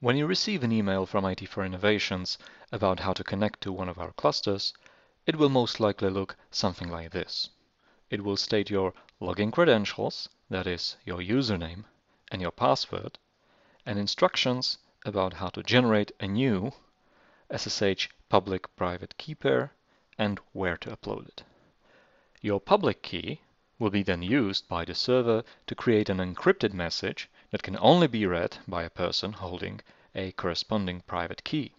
When you receive an email from IT4Innovations about how to connect to one of our clusters, it will most likely look something like this. It will state your login credentials, that is, your username and your password, and instructions about how to generate a new SSH public-private key pair and where to upload it. Your public key will be then used by the server to create an encrypted message that can only be read by a person holding a corresponding private key.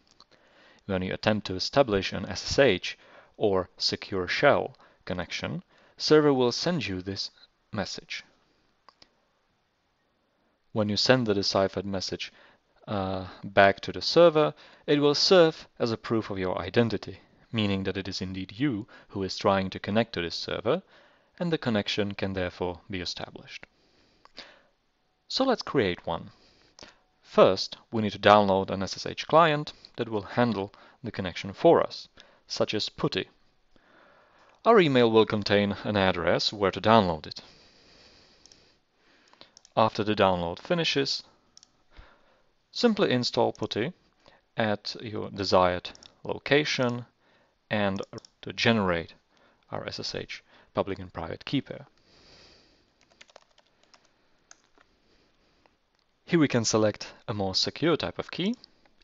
When you attempt to establish an SSH or secure shell connection, server will send you this message. When you send the deciphered message uh, back to the server, it will serve as a proof of your identity, meaning that it is indeed you who is trying to connect to this server and the connection can therefore be established. So let's create one. First, we need to download an SSH client that will handle the connection for us, such as PuTTY. Our email will contain an address where to download it. After the download finishes, simply install PuTTY at your desired location and to generate our SSH public and private key pair. Here we can select a more secure type of key,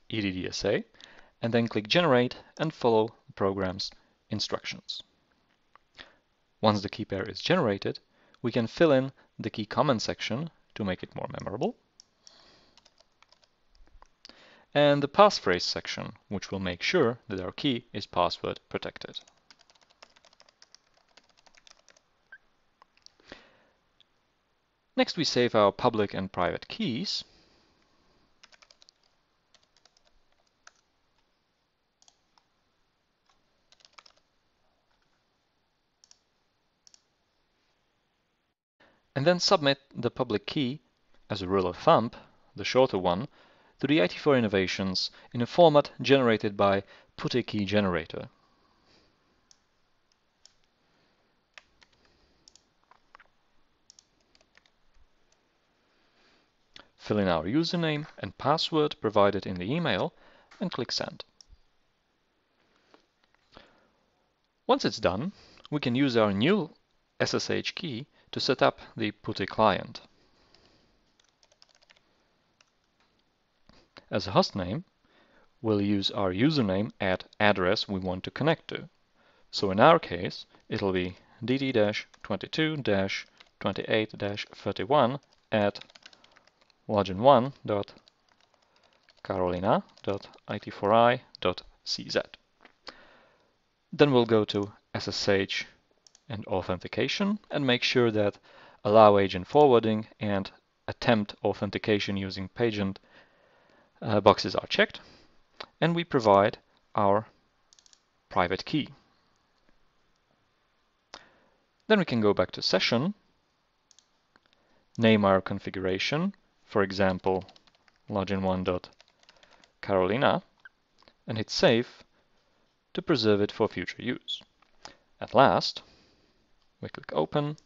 EDDSA, and then click Generate and follow the program's instructions. Once the key pair is generated, we can fill in the key comment section to make it more memorable, and the passphrase section, which will make sure that our key is password protected. Next, we save our public and private keys. And then submit the public key as a rule of thumb, the shorter one, to the IT4Innovations in a format generated by PuTTY Key Generator. Fill in our username and password provided in the email, and click Send. Once it's done, we can use our new SSH key to set up the PuTTY client. As a hostname, we'll use our username at address we want to connect to. So in our case, it'll be dd-22-28-31 at login1.carolina.it4i.cz. Then we'll go to SSH and authentication and make sure that allow agent forwarding and attempt authentication using Pageant uh, boxes are checked and we provide our private key. Then we can go back to session, name our configuration for example, login1.karolina, and hit save to preserve it for future use. At last, we click open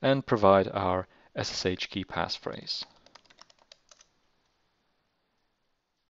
and provide our SSH key passphrase.